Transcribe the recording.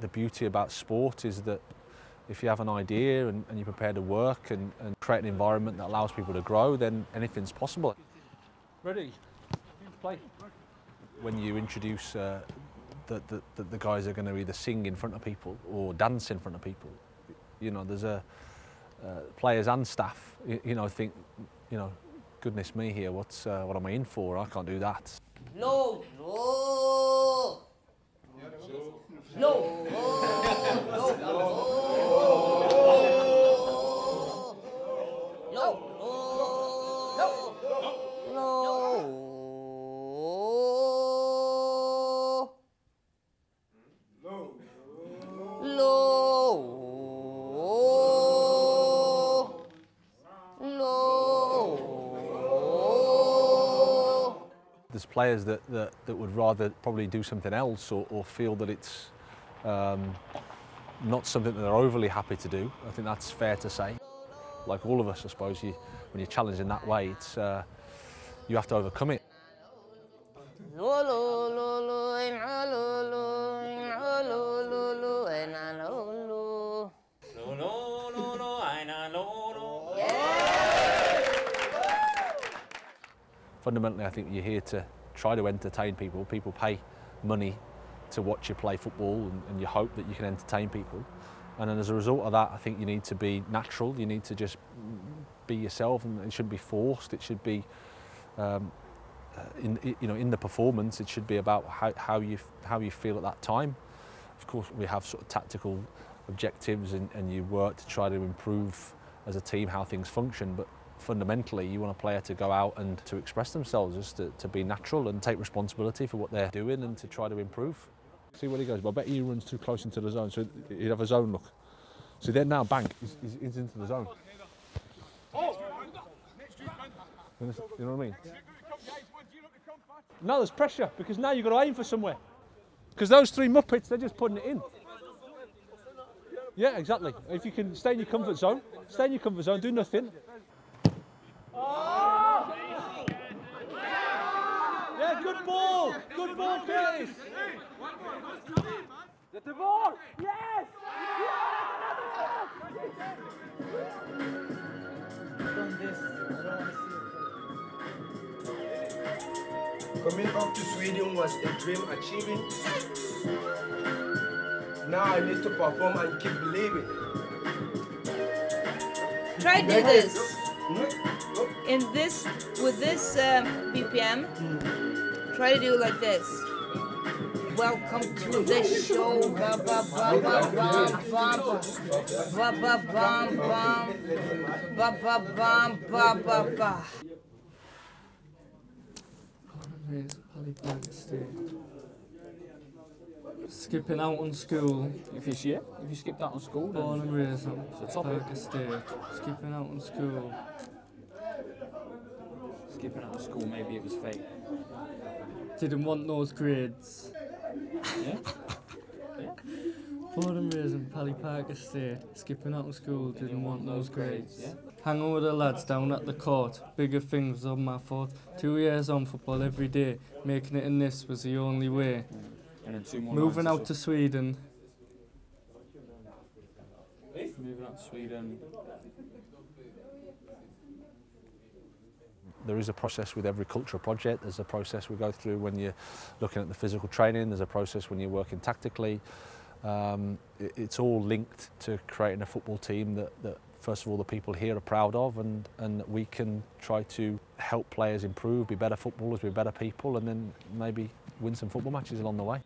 The beauty about sport is that if you have an idea and, and you're prepared to work and, and create an environment that allows people to grow, then anything's possible. Ready? Play. When you introduce uh, that the, the, the guys are going to either sing in front of people or dance in front of people, you know, there's a uh, players and staff, you, you know, think, you know, goodness me here, what's uh, what am I in for? I can't do that. There's players that, that, that would rather probably do something else or, or feel that it's um, not something that they're overly happy to do. I think that's fair to say. Like all of us, I suppose, you, when you're challenged in that way, it's, uh, you have to overcome it. Fundamentally, I think you're here to try to entertain people. People pay money to watch you play football and, and you hope that you can entertain people. And then as a result of that, I think you need to be natural. You need to just be yourself and it shouldn't be forced. It should be, um, in, you know, in the performance, it should be about how, how, you, how you feel at that time. Of course, we have sort of tactical objectives and, and you work to try to improve as a team how things function. But fundamentally you want a player to go out and to express themselves, just to, to be natural and take responsibility for what they're doing and to try to improve. See where he goes. But I bet he runs too close into the zone, so he'd have a zone look. So then now Bank is into the zone. You know what I mean? No, there's pressure because now you've got to aim for somewhere. Because those three Muppets, they're just putting it in. Yeah, exactly. If you can stay in your comfort zone, stay in your comfort zone, do nothing, good ball. Good ball, Curtis. Get the ball. Yes. Coming up to Sweden was a dream achieving. Now I need to perform and keep believing. Try do this. In this, with this um, BPM, mm. Try to do like this. Welcome to the show. Skipping out on school. If you see if you skip that on school, then. Born and raised on Pakistan. Skipping out on school. Skipping out of school, maybe it was fake. Didn't want those grades. Yeah? yeah? Raised in Pally Park Estate, skipping out of school, didn't want those grades. Yeah? Hanging with the lads down at the court, bigger things on my thought. Two years on football every day, making it in this was the only way. And then two more Moving out to Sweden. Moving out to Sweden. There is a process with every cultural project. There's a process we go through when you're looking at the physical training. There's a process when you're working tactically. Um, it, it's all linked to creating a football team that, that first of all the people here are proud of and, and we can try to help players improve, be better footballers, be better people and then maybe win some football matches along the way.